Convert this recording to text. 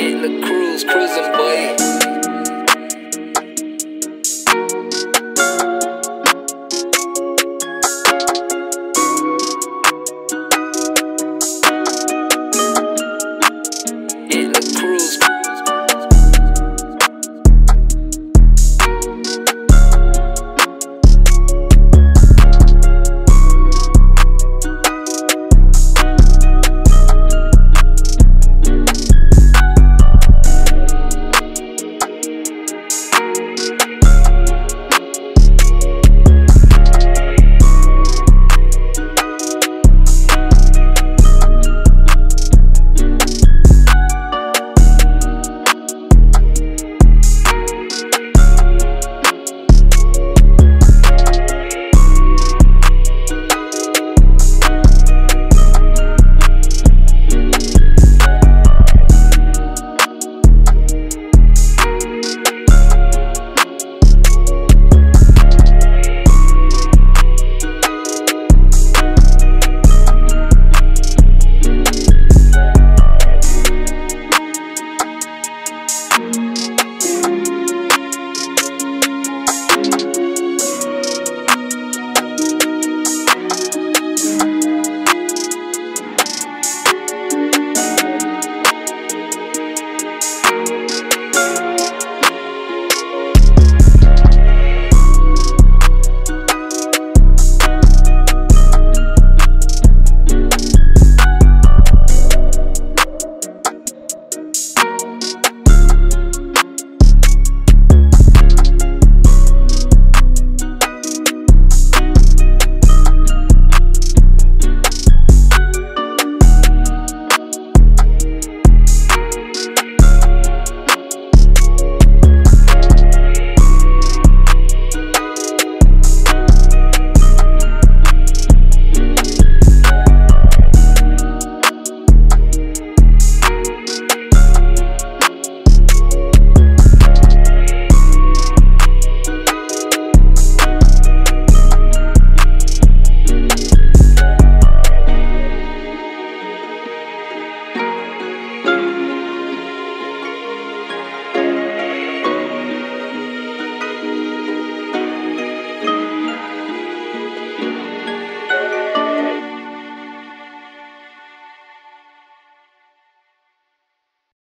in the cruise, cruising, boy.